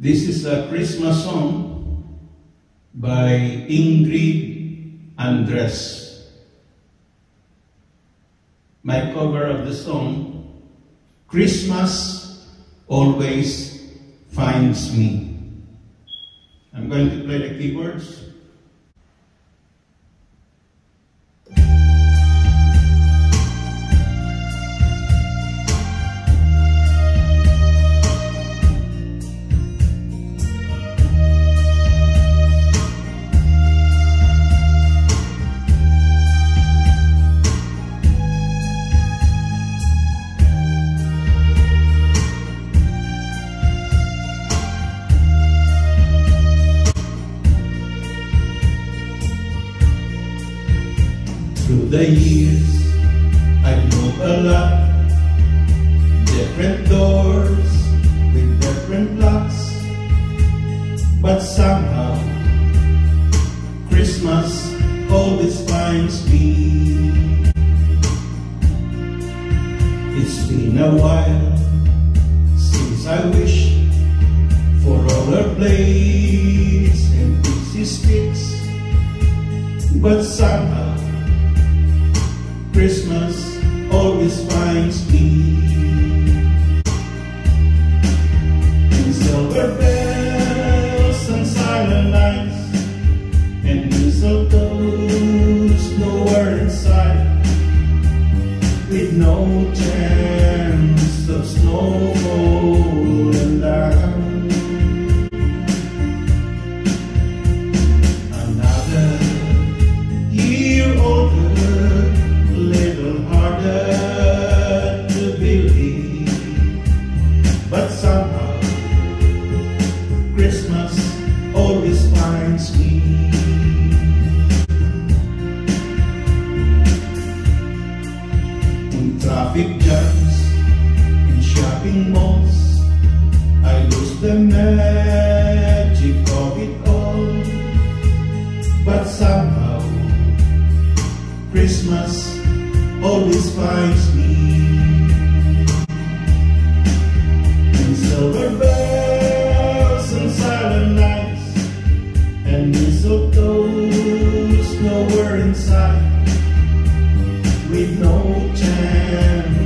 This is a Christmas song by Ingrid Andress. My cover of the song, Christmas Always Finds Me. I'm going to play the keyboards. The years, I know a lot. Different doors with different locks. But somehow, Christmas always finds me. It's been a while since I wished for roller blades and Pixy Stix. But somehow, Christmas always finds me in silver bells and silent nights and mistletoes nowhere in sight. With no chance of snow but somehow Christmas always finds me. In traffic jams, in shopping malls, I lose the magic of it all. But somehow, Christmas always finds me. With no chance